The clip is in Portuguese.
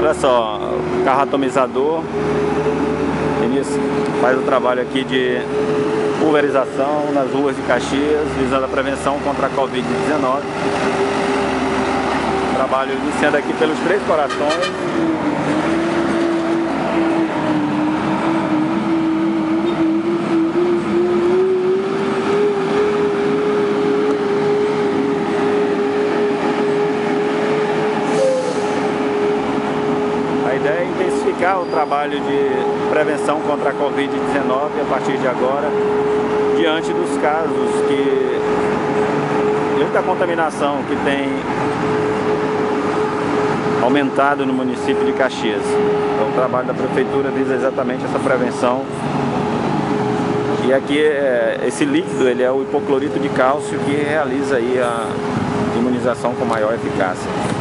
Olha só, carro atomizador. Eles faz o trabalho aqui de pulverização nas ruas de Caxias, visando a prevenção contra a Covid-19. Trabalho iniciando aqui pelos Três Corações. A ideia é intensificar o trabalho de prevenção contra a Covid-19 a partir de agora, diante dos casos que, diante da contaminação que tem aumentado no município de Caxias. Então o trabalho da prefeitura visa exatamente essa prevenção. E aqui é, esse líquido ele é o hipoclorito de cálcio que realiza aí a imunização com maior eficácia.